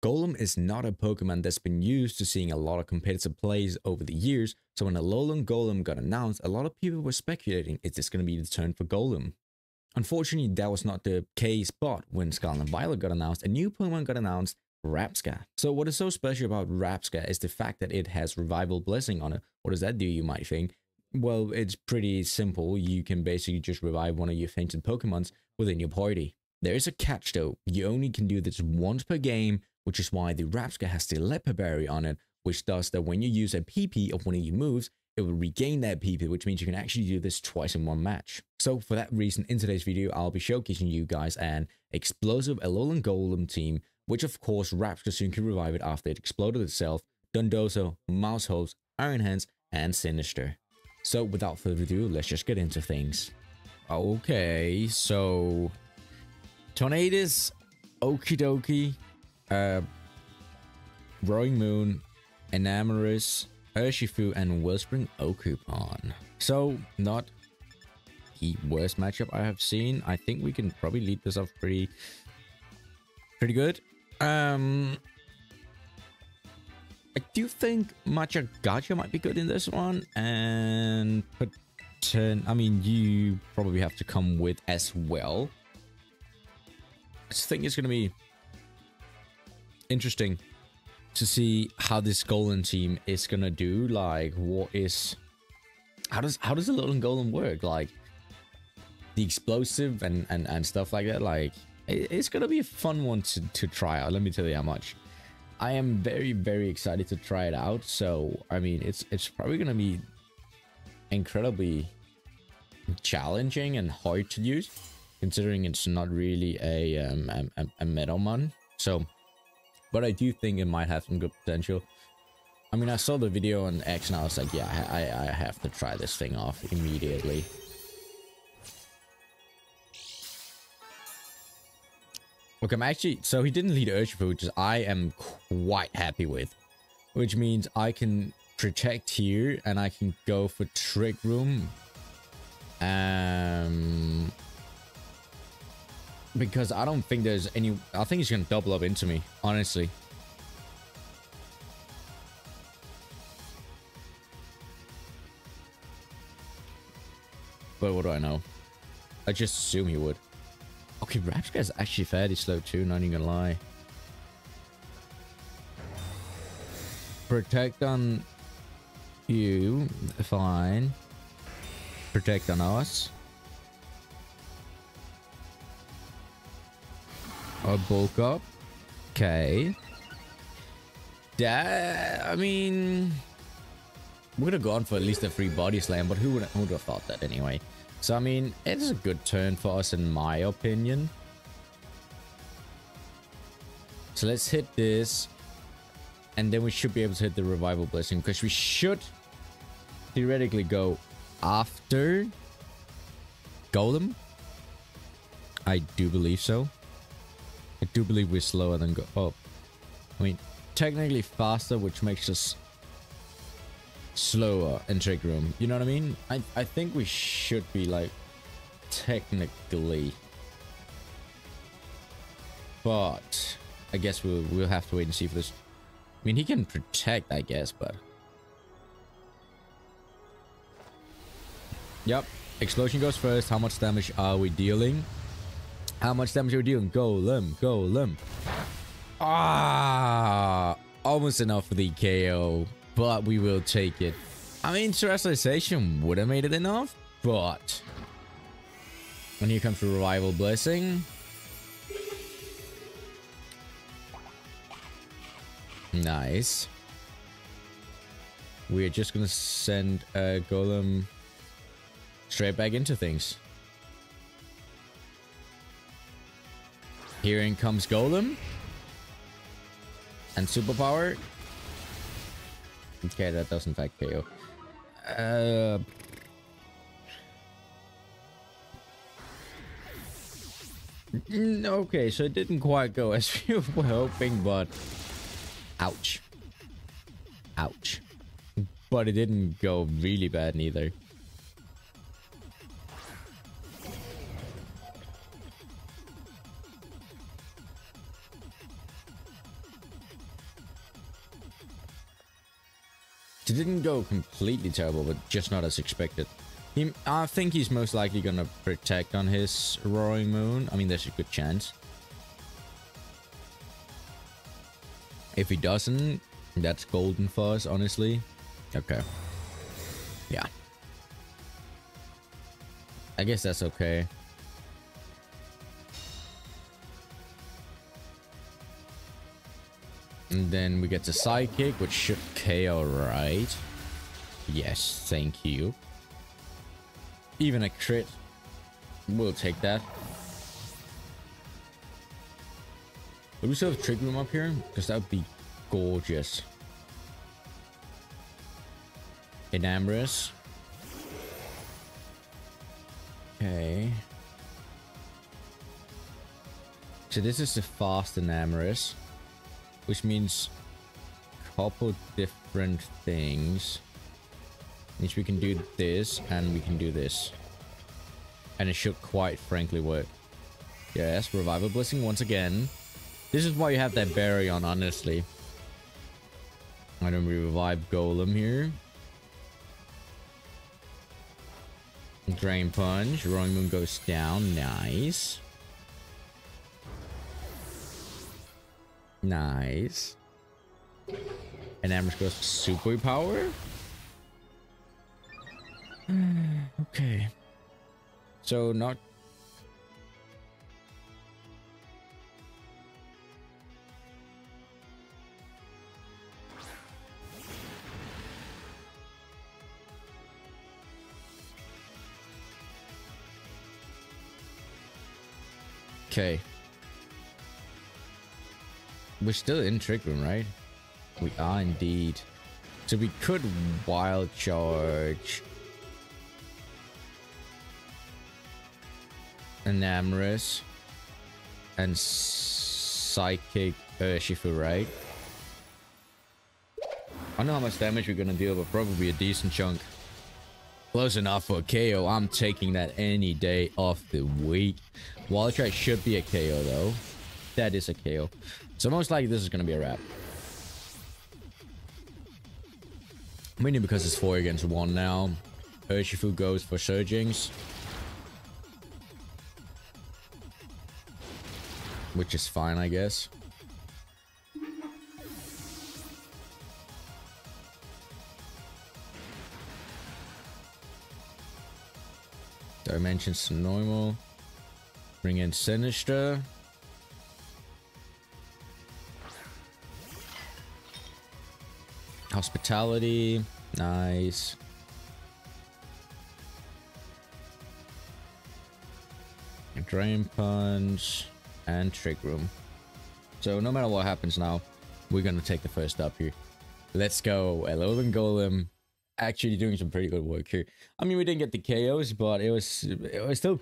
Golem is not a Pokemon that's been used to seeing a lot of competitive plays over the years, so when Alolan Golem got announced, a lot of people were speculating, is this going to be the turn for Golem? Unfortunately, that was not the case, but when Scarlet Violet got announced, a new Pokemon got announced, Rabsca. So what is so special about Rabsca is the fact that it has Revival Blessing on it. What does that do, you might think? Well, it's pretty simple. You can basically just revive one of your fainted Pokemons within your party. There is a catch though. You only can do this once per game, which is why the Rabsca has the Leppa Berry on it, which does that when you use a PP of one of your moves, it will regain that PP, which means you can actually do this twice in one match. So for that reason, in today's video, I'll be showcasing you guys an explosive Alolan Golem team, which of course Rabsca soon can revive it after it exploded itself, Dondozo, Maushold, Iron Hands, and Sinistcha. So without further ado, let's just get into things. Okay, so Tornadus, Okidogi, uh, Roaring Moon, Enamorus, Urshifu, and Wellspring Ogerpon. So, not the worst matchup I have seen. I think we can probably lead this off pretty, pretty good. Um, I do think Matcha Gacha might be good in this one, and but I mean, you probably have to come with as well. I think it's to be interesting to see how this Golem team is to do. Like, what is... How does how does the little Golem work? Like, the explosive and, and, and stuff like that. Like, it, it's to be a fun one to, to try out. Let me tell you how much. I am very, very excited to try it out. So, I mean, it's it's probably to be incredibly challenging and hard to use considering it's not really a um a, a Metalmon. So, but I do think it might have some good potential. I mean, I saw the video on X and I was like, yeah, I, I have to try this thing off immediately. Look, I'm actually, so he didn't lead Urshifu, which is I am quite happy with. Which means I can protect here and I can go for Trick Room. Um, because I don't think there's any... I think he's going to double up into me, honestly. But what do I know? I just assume he would. Okay, Rabsca is actually fairly slow too, not even gonna lie. Protect on you, fine. Protect on us. Or bulk up. Okay. Yeah, I mean... We would have gone for at least a free body slam, but who would, who would have thought that anyway? So, I mean, it's a good turn for us in my opinion. So let's hit this. And then we should be able to hit the Revival Blessing. Because we should theoretically go after Golem. I do believe so. Do believe we're slower than go. Oh, I mean, technically faster, which makes us slower in trick room. You know what I mean? I I think we should be like technically, but I guess we'll we'll have to wait and see for this. I mean, he can protect, I guess, but yep. Explosion goes first. How much damage are we dealing? How much damage are we dealing? Golem, golem. Ah, almost enough for the KO, but we will take it. I mean, Terastallization would have made it enough, but when here comes the Revival Blessing. Nice. We're just gonna send a Golem straight back into things. Here in comes Golem. And Superpower. Okay, that does in fact KO. Uh... Okay, so it didn't quite go as we were hoping, but... Ouch. Ouch. But it didn't go really bad neither. It didn't go completely terrible, but just not as expected. He, I think he's most likely gonna protect on his Roaring Moon. I mean, there's a good chance. If he doesn't, that's golden for us, honestly. Okay. Yeah. I guess that's okay. And then we get the Psychic, which should KO, right? Yes, thank you. Even a crit. We'll take that. Would we still have Trick Room up here? Because that would be gorgeous. Enamorus. Okay. So this is the fast Enamorus. Which means couple different things. Means we can do this and we can do this. And it should quite frankly work. Yes, Revival Blessing once again. This is why you have that berry on, honestly. I don't revive Golem here. Drain Punch. Roaring Moon goes down. Nice. Nice. And Amherst goes super power. okay. So not Okay. We're still in Trick Room, right? We are indeed. So we could Wild Charge. Enamorus. And Psychic Urshifu, right? I don't know how much damage we're gonna deal, but probably a decent chunk. Close enough for a KO. I'm taking that any day of the week. Wild Charge should be a KO, though. That is a KO. So most likely this is going to be a wrap. Mainly because it's 4 against 1 now. Urshifu goes for Surgings. Which is fine, I guess. Dimensions to normal. Bring in Sinistcha. Hospitality. Nice. Drain Punch. And Trick Room. So no matter what happens now, we're to take the first up here. Let's go. Alolan Golem actually doing some pretty good work here. I mean, we didn't get the KOs, but it was it was still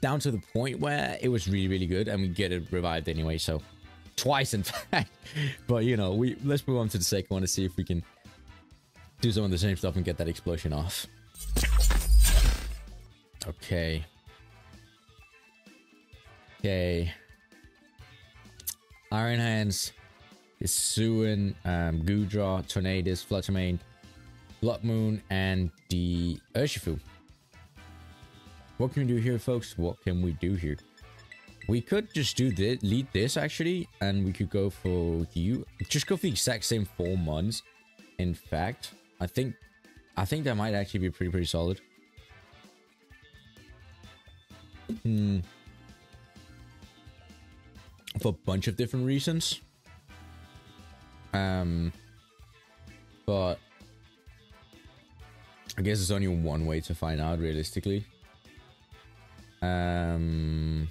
down to the point where it was really, really good, and we get it revived anyway. So twice, in fact. but you know, we let's move on to the second one to see if we can do some of the same stuff and get that explosion off. Okay. Okay. Iron Hands, Hisuian, um, Goodra, Tornadus, Flutter Mane, Blood Moon, and the Urshifu. What can we do here, folks? What can we do here? We could just do this, lead this actually, and we could go for you. Just go for the exact same four months. In fact, I think, I think that might actually be pretty, pretty solid. Hmm. For a bunch of different reasons. Um, but I guess there's only one way to find out realistically. Um.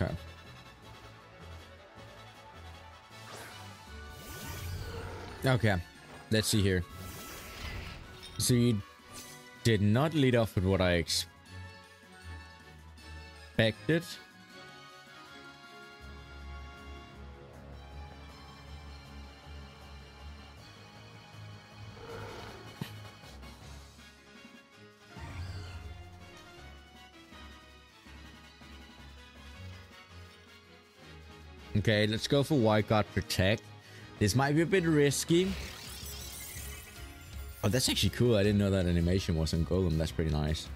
Okay. Okay. Let's see here. So you did not lead off with what I expected. Okay, let's go for Wide Guard Protect. This might be a bit risky. Oh, that's actually cool. I didn't know that animation was in Golem. That's pretty nice.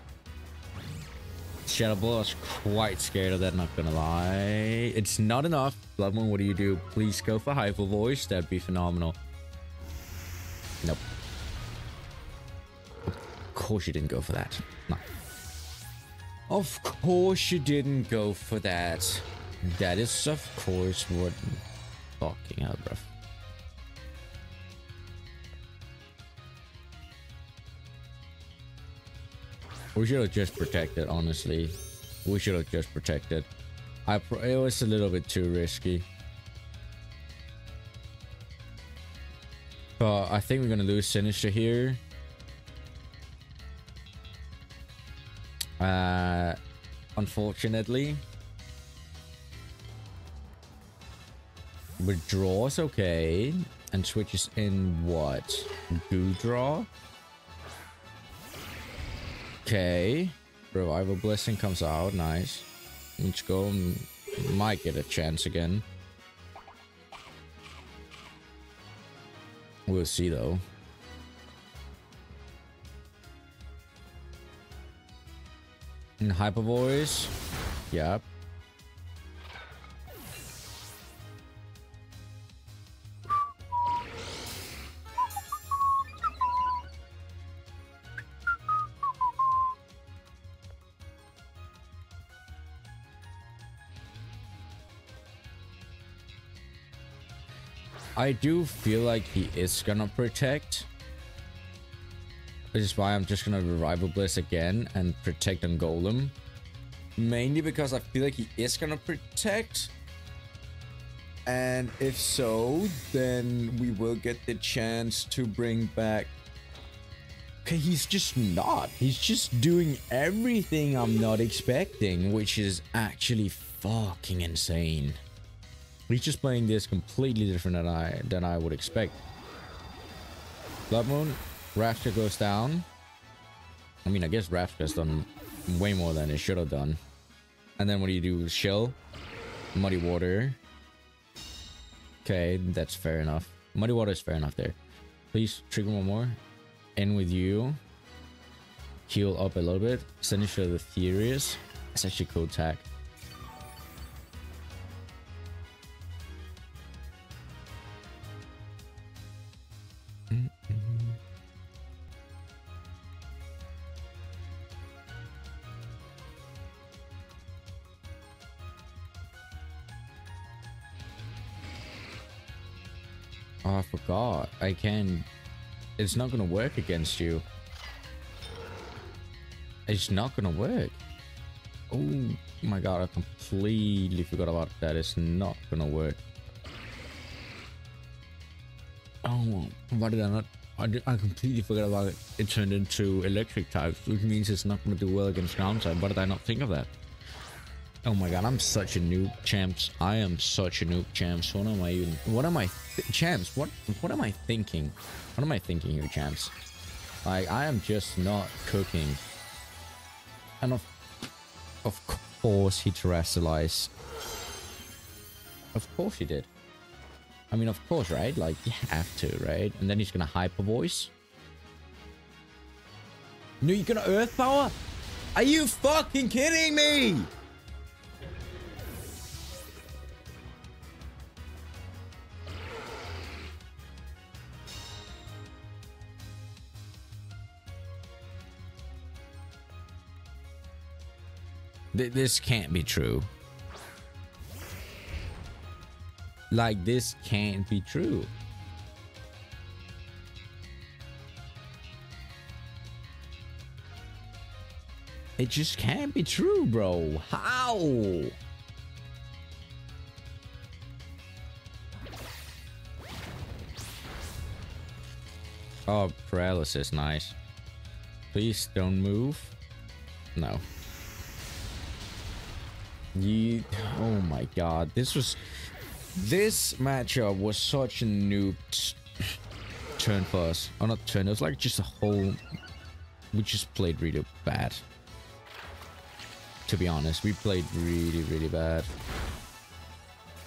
Shadow Ball, I was quite scared of that, not gonna lie. It's not enough. Blood Moon, what do you do? Please go for Hyper Voice. That'd be phenomenal. Nope. Of course you didn't go for that. No. Of course you didn't go for that. That is, of course, what... Fucking hell, bro. We should have just protected, honestly. We should have just protected. I it was a little bit too risky. But I think we're gonna lose Sinistcha here. Uh, unfortunately. Withdraws okay. And switches in what? Goodra? Okay. Revival Blessing comes out. Nice. Let's go. Might get a chance again. We'll see though. In Hyper Voice. Yep. I do feel like he is gonna protect. Which is why I'm just gonna Revival Bliss again and protect on Golem. Mainly because I feel like he is gonna protect. And if so, then we will get the chance to bring back... Okay, he's just not. He's just doing everything I'm not expecting, which is actually fucking insane. He's just playing this completely different than I than I would expect. Blood Moon, Rapture goes down. I mean, I guess Rapture's done way more than it should have done. And then what do you do? Shell, Muddy Water. Okay, that's fair enough. Muddy Water is fair enough there. Please trigger one more. End with you. Heal up a little bit. Sinistcha the Furious. That's actually cool tag. Oh, I forgot. I can... It's not gonna work against you. It's not gonna work. Oh my god, I completely forgot about that. It's not gonna work. Oh, why did I not? I, did, I completely forgot about it. It turned into electric types, which means it's not gonna do well against ground type. Why did I not think of that? Oh my god, I'm such a noob, champs. I am such a noob, champs. What am I even? What am I, champs? What what am I thinking? What am I thinking here, champs? Like I am just not cooking. And of of course he terastallized. Of course he did. I mean, of course, right? Like you have to, right? And then he's gonna hyper voice. No, you're gonna earth power? Are you fucking kidding me? Th this can't be true. Like, this can't be true. It just can't be true, bro. How? Oh, paralysis, nice. Please don't move. No. You, oh my god, this was, this matchup was such a noob turn for us. Oh, not turn, it was like just a whole, we just played really bad. To be honest, we played really, really bad.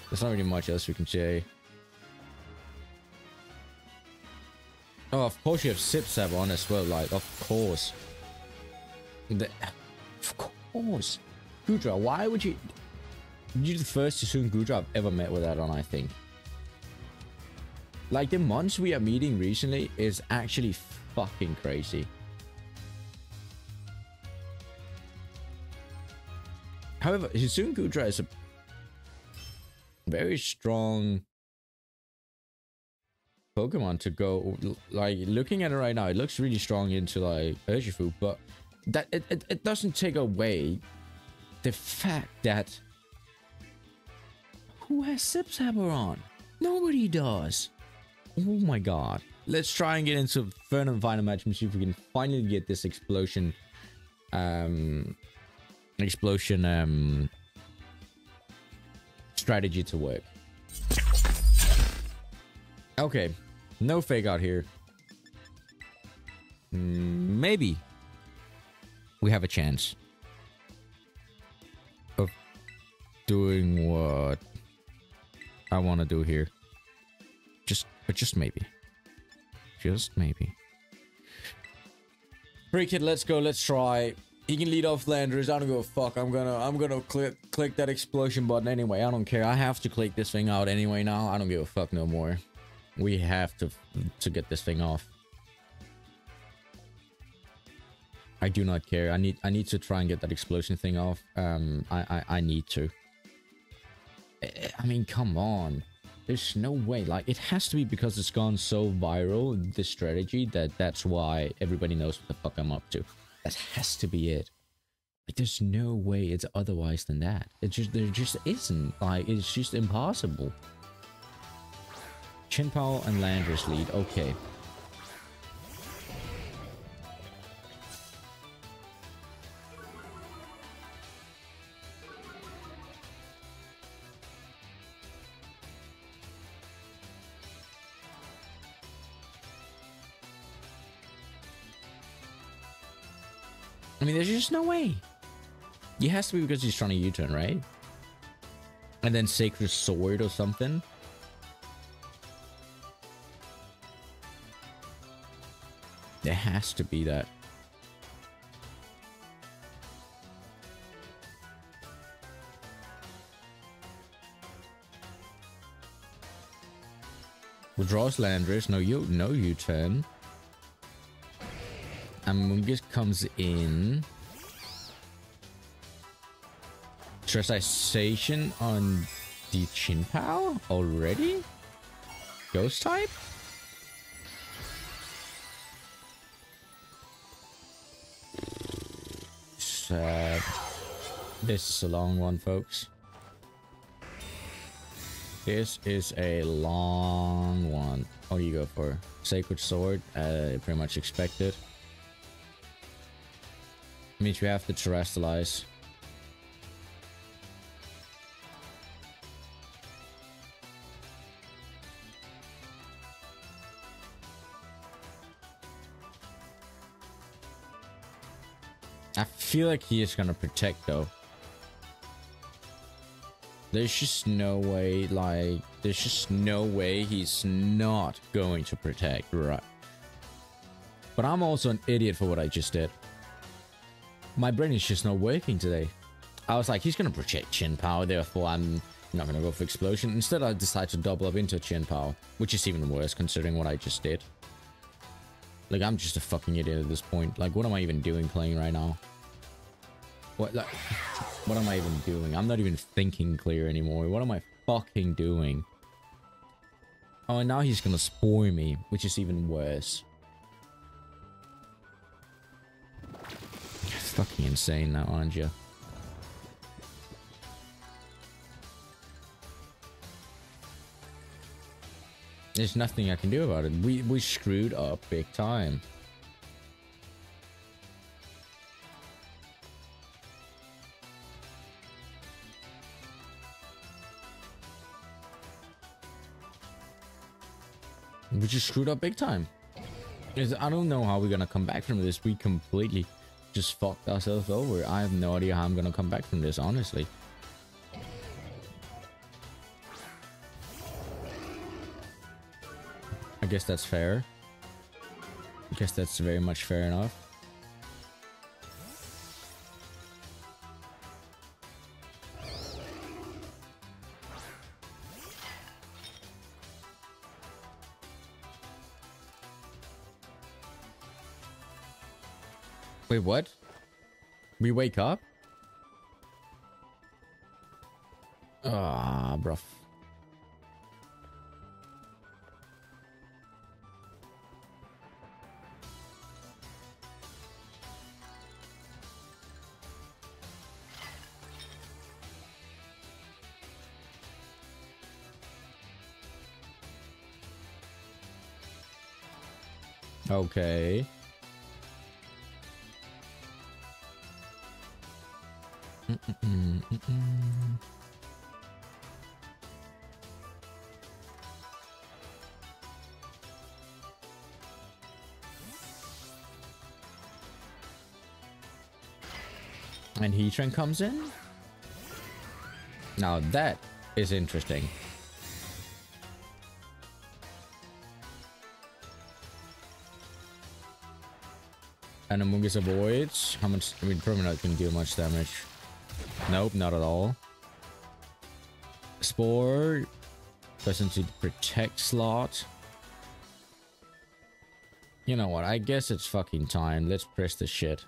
There's not really much else we can say. Oh, of course you have Sip Sap on as well, like, of course. The, of course. Goodra, why would you... You're the first Sassoon Goodra I've ever met with that on, I think. Like, the months we are meeting recently is actually fucking crazy. However, Sassoon Goodra is a very strong Pokemon to go like looking at it right now, it looks really strong into like Urshifu, but that it, it, it doesn't take away the fact that who has Sip Sapper on? Nobody does. Oh my god. Let's try and get into third and final match and see if we can finally get this explosion um explosion um strategy to work. Okay, no fake out here. Mm, maybe we have a chance doing what I want to do here. Just, but just maybe. Just maybe. Free kid, let's go. Let's try. He can lead off Landorus. I don't give a fuck. I'm gonna I'm gonna click click that explosion button anyway. I don't care. I have to click this thing out anyway now. I don't give a fuck no more. We have to to get this thing off. I do not care. I need I need to try and get that explosion thing off. Um I I, I need to. I mean, come on. There's no way. Like, it has to be because it's gone so viral, this strategy, that that's why everybody knows what the fuck I'm up to. That has to be it. Like, there's no way it's otherwise than that. It just there just isn't. Like, it's just impossible. Chien-Pao and Landorus lead. Okay. I mean, there's just no way. It has to be because he's trying to U-turn, right? And then Sacred Sword or something. There has to be that. Withdraws Landorus. No, you no U-turn. Amoonguss comes in. Stressization on the Chien-Pao already? Ghost type? Sad. This is a long one, folks. This is a long one. Do you go for? Sacred Sword? Uh, pretty much expected means we have to terastallize. I feel like he is gonna protect though. There's just no way, like, there's just no way he's not going to protect, right? But I'm also an idiot for what I just did my brain is just not working today. I was like, he's going to project Chien-Pao, therefore I'm not going to go for Explosion. Instead, I decide to double up into Chien-Pao, which is even worse considering what I just did. Like, I'm just a fucking idiot at this point. Like, what am I even doing playing right now? What, like, what am I even doing? I'm not even thinking clear anymore. What am I fucking doing? Oh, and now he's gonna spoil me, which is even worse. Fucking insane now, aren't you? There's nothing I can do about it. We we screwed up big time. We just screwed up big time. I don't know how we're gonna come back from this. We completely just fucked ourselves over. I have no idea how I'm gonna come back from this, honestly. I guess that's fair. I guess that's very much fair enough. Wait, what? We wake up? Ah, bruv. Okay. And Heatran comes in. Now that is interesting. And Amoonguss avoids. How much? I mean, probably not going to do much damage. Nope, not at all. Spore doesn't need protect slot. You know what? I guess it's fucking time. Let's press the shit.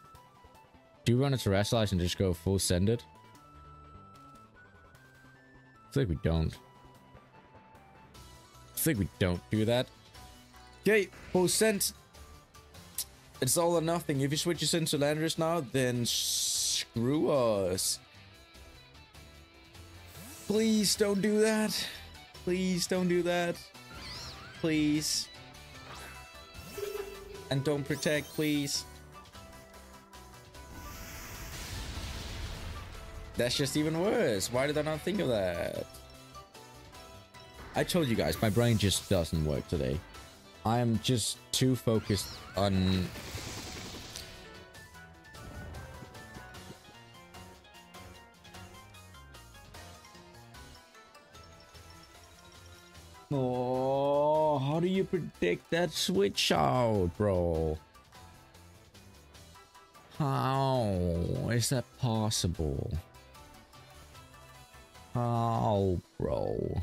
Do we want to terastallize and just go full send it? I like we don't. I like we don't do that. Okay, full send. It's all or nothing. If you switch us into Landorus now, then screw us. Please don't do that. Please don't do that. Please. And don't protect, please. That's just even worse. Why did I not think of that? I told you guys, my brain just doesn't work today. I am just too focused on... predict that switch out, bro? How is that possible? How, bro?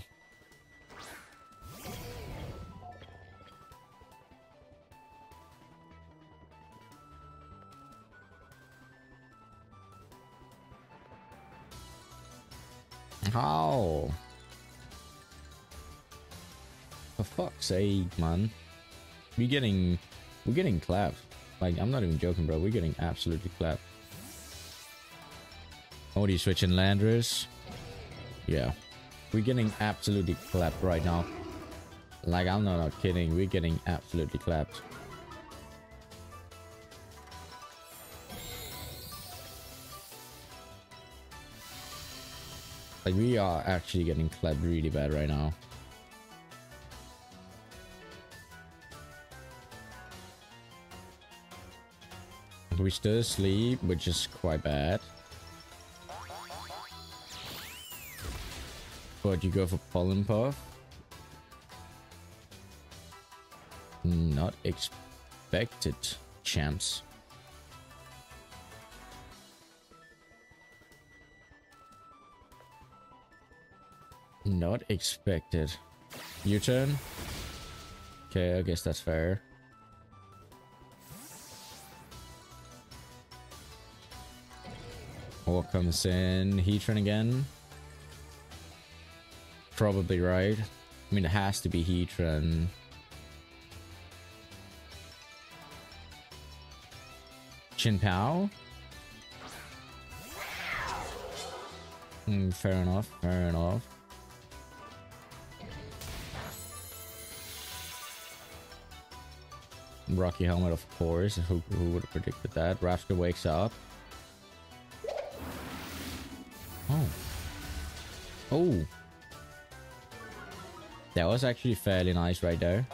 How? For fuck's sake, man. We getting we're getting clapped. Like I'm not even joking, bro. We're getting absolutely clapped. Oh, you switch in Yeah. We're getting absolutely clapped right now. Like I'm not, not kidding. We're getting absolutely clapped. Like we are actually getting clapped really bad right now. We still asleep, which is quite bad. But you go for Pollen Puff? Not expected, champs. Not expected. U-turn? Okay, I guess that's fair. What comes in? Heatran again? Probably right. I mean, it has to be Heatran. Chien-Pao? Mm, fair enough, fair enough. Rocky Helmet, of course. Who, who would have predicted that? Raptor wakes up. Oh. That was actually fairly nice right there.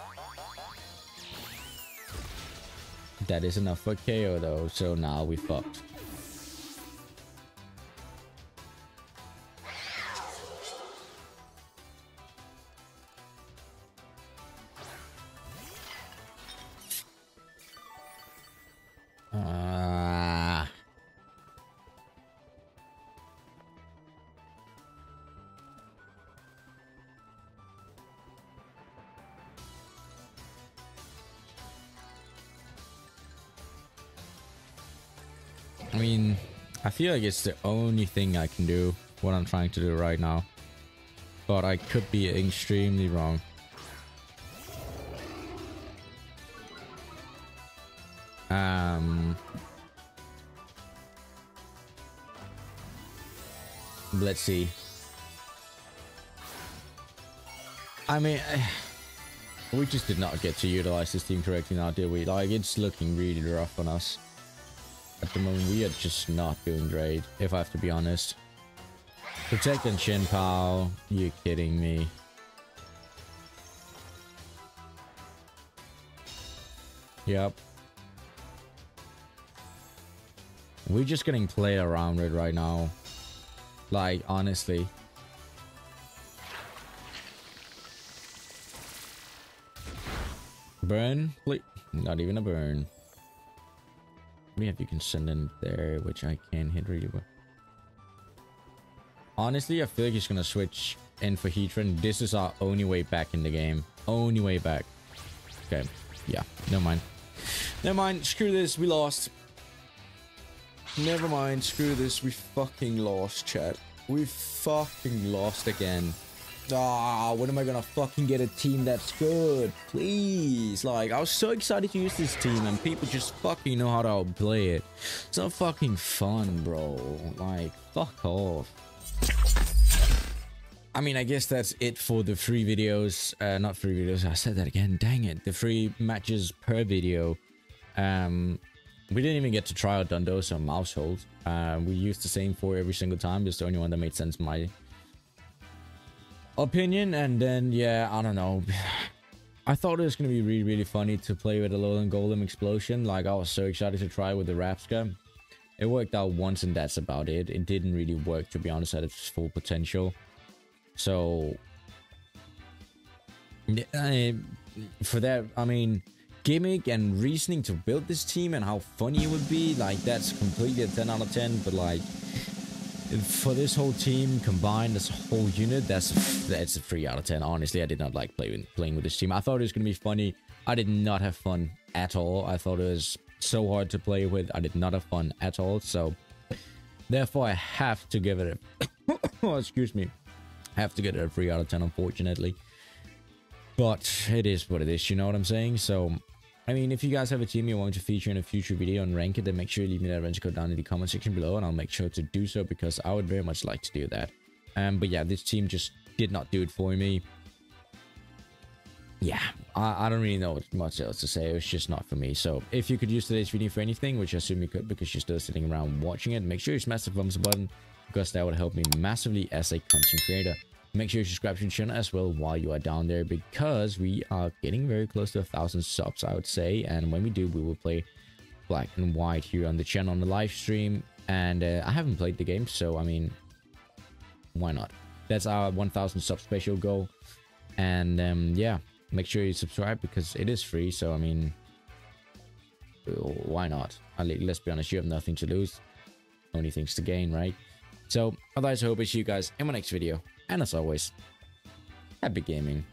That is enough for KO though, so now we fucked. Feel like it's the only thing I can do, what I'm trying to do right now. But I could be extremely wrong. Um... Let's see. I mean, we just did not get to utilize this team correctly now, did we? Like, it's looking really rough on us. At the moment, we are just not doing great, if I have to be honest. Protect and Chien-Pao. You kidding me? Yep. We're just getting played around with right now. Like, honestly. Burn? Please. Not even a burn. We have you can send in there, which I can hit really well. Honestly, I feel like he's gonna switch in for Heatran. This is our only way back in the game. Only way back. Okay. Yeah. Never mind. Never mind. Screw this. We lost. Never mind. Screw this. We fucking lost, chat. We fucking lost again. Ah, when am I gonna fucking get a team that's good? Please. Like, I was so excited to use this team and people just fucking know how to play it. It's not fucking fun, bro. Like, fuck off. I mean, I guess that's it for the free videos. Uh, not free videos. I said that again. Dang it. The free matches per video. Um, we didn't even get to try out Dondozo and Maushold. Uh, we used the same four every single time. Just the only one that made sense my opinion. And then, yeah, I don't know. I thought it was to be really, really funny to play with a Alolan Golem Explosion. Like, I was so excited to try with the Rabsca. It worked out once and that's about it. It didn't really work, to be honest, at its full potential. So, I, for that, I mean, gimmick and reasoning to build this team and how funny it would be, like, that's completely a 10 out of 10. But, like, for this whole team combined, this whole unit, that's that's a three out of ten. Honestly, I did not like playing playing with this team. I thought it was gonna be funny. I did not have fun at all. I thought it was so hard to play with. I did not have fun at all. So, therefore, I have to give it a. oh, excuse me. I have to get it a three out of ten, unfortunately. But it is what it is. You know what I'm saying? So I mean, if you guys have a team you want to feature in a future video and rank it, then make sure you leave me that range code down in the comment section below, and I'll make sure to do so because I would very much like to do that. Um, but yeah, this team just did not do it for me. Yeah, I, I don't really know much else to say. It was just not for me. So if you could use today's video for anything, which I assume you could because you're still sitting around watching it, make sure you smash the thumbs up button because that would help me massively as a content creator. Make sure you subscribe to the channel as well while you are down there because we are getting very close to a thousand subs, I would say. And when we do, we will play black and white here on the channel on the live stream. And uh, I haven't played the game, so I mean, why not? That's our 1000 sub special goal. And um, yeah, make sure you subscribe because it is free. So I mean, why not? Let's be honest, you have nothing to lose, only things to gain, right? So otherwise, I hope I see you guys in my next video. And as always, happy gaming.